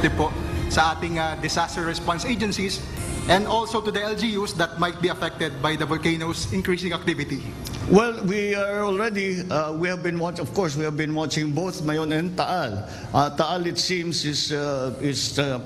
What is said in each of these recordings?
effective po sa ating uh, disaster response agencies and also to the LGUs that might be affected by the volcano's increasing activity? Well, we are already, uh, we have been watching, of course, we have been watching both Mayon and Taal. Uh, Taal, it seems, is, uh, is uh,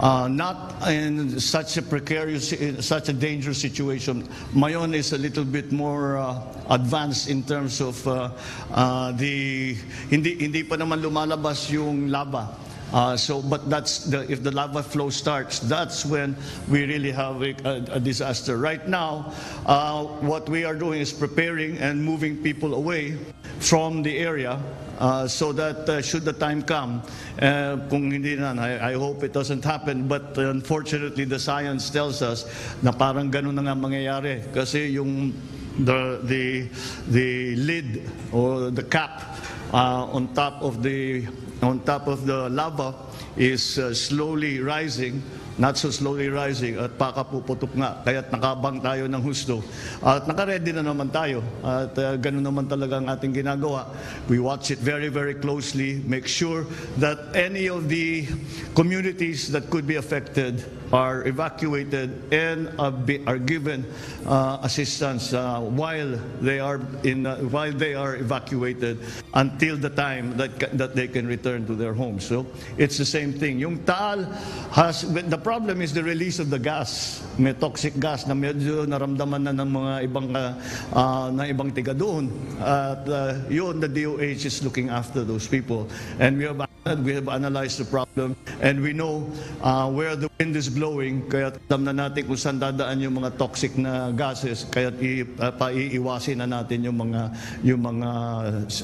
uh, not in such a precarious, such a dangerous situation. Mayon is a little bit more uh, advanced in terms of uh, uh, the, hindi, hindi pa naman lumalabas yung lava. Uh, so, but that's the, if the lava flow starts, that's when we really have a, a, a disaster. Right now, uh, what we are doing is preparing and moving people away from the area uh, so that uh, should the time come, uh, kung hindi na, I, I hope it doesn't happen, but unfortunately the science tells us na parang ganun na nga mangyayari. Kasi yung the, the, the lid or the cap uh, on top of the on top of the lava is uh, slowly rising, not so slowly rising, at pakapuputok nga. Kaya't nakabang tayo ng husto. At nakaredy na naman tayo. At uh, ganun naman talaga ang ating ginagawa. We watch it very, very closely, make sure that any of the communities that could be affected are evacuated and are, given uh, assistance uh, while they are in uh, while they are evacuated until the time that that they can return to their homes. So it's the same thing. Yung Taal has the problem is the release of the gas. May toxic gas na medyo naramdaman na ng mga ibang uh, uh, na ibang tiga doon. At uh, yun the DOH is looking after those people and we have we have analyzed the problem and we know uh, where the wind is blowing kaya alam na natin kung saan dadaan yung mga toxic na gases kaya i, uh, paiiwasin na natin yung mga yung mga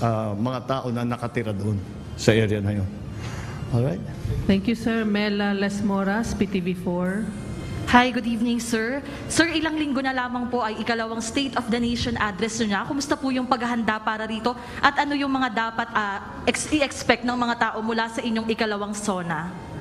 uh, mga tao na nakatira doon sa area na yun. All right? Thank you, sir. Mela Lesmoras, PTV4. Hi, good evening, sir. Sir, ilang linggo na lamang po ay ikalawang State of the Nation address nyo na. Kumusta po yung paghahanda para rito? At ano yung mga dapat ex- i-expect ng mga tao mula sa inyong ikalawang SONA?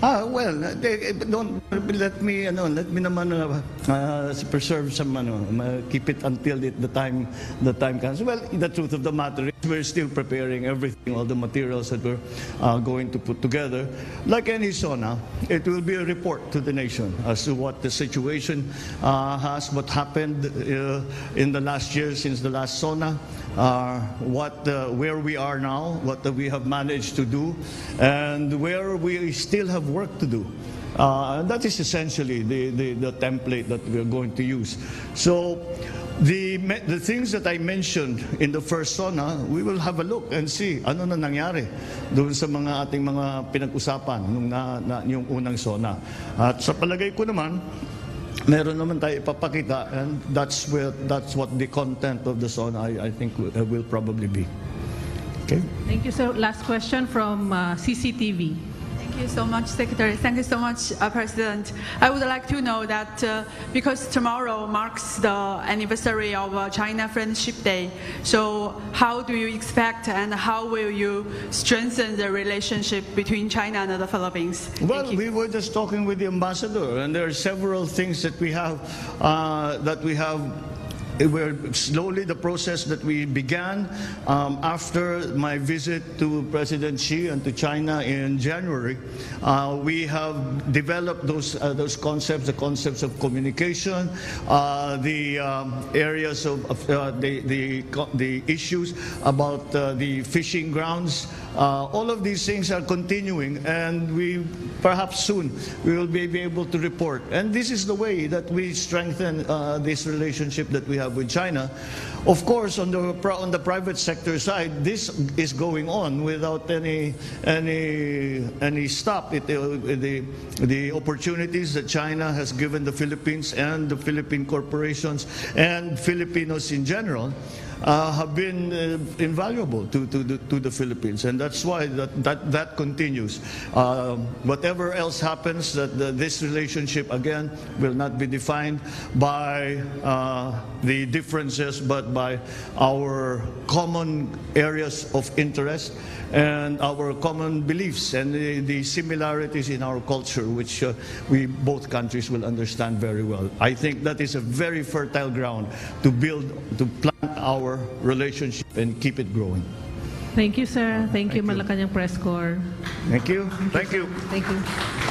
Ah, well, eh, don't let me ano, let me naman uh, uh, preserve some ano, uh, keep it until the time the time comes. Well, the truth of the matter is we're still preparing everything, all the materials that we're uh, going to put together. Like any SONA, it will be a report to the nation as to what the situation uh, has, what happened uh, in the last year since the last SONA, uh, what where we are now, what we have managed to do, and where we still have work to do. Uh, and that is essentially the, the, the template that we're going to use. So the, the things that I mentioned in the first SONA, we will have a look and see ano na nangyari doon sa mga ating mga pinag-usapan nung na, na, yung unang SONA. At sa palagay ko naman, meron naman tayo ipapakita and that's where that's what the content of the SONA I, I think will, will probably be. Okay? Thank you, sir. Last question from uh, CCTV. Thank you so much, Secretary. Thank you so much, uh, President. I would like to know that uh, because tomorrow marks the anniversary of uh, China Friendship Day, so how do you expect and how will you strengthen the relationship between China and the Philippines? Well, we were just talking with the ambassador, and there are several things that we have uh, that we have. We're slowly the process that we began um, after my visit to President Xi and to China in January. Uh, we have developed those uh, those concepts, the concepts of communication, uh, the um, areas of, of uh, the, the the issues about uh, the fishing grounds. Uh, all of these things are continuing, and we perhaps soon we will be able to report. And this is the way that we strengthen this relationship that we have with China. Of course, on the on the private sector side, this is going on without any any any stop. It, the the opportunities that China has given the Philippines and the Philippine corporations and Filipinos in general uh, have been uh, invaluable to, to, the, to the Philippines, and that's why that, that, that continues. Uh, whatever else happens, that the, this relationship again will not be defined by uh, the differences, but by our common areas of interest and our common beliefs and the, the similarities in our culture, which uh, we both countries will understand very well. I think that is a very fertile ground to build, to plant our relationship and keep it growing. Thank you, sir. Thank you, Malacanang Press Corps. Thank you. Thank you. Thank you.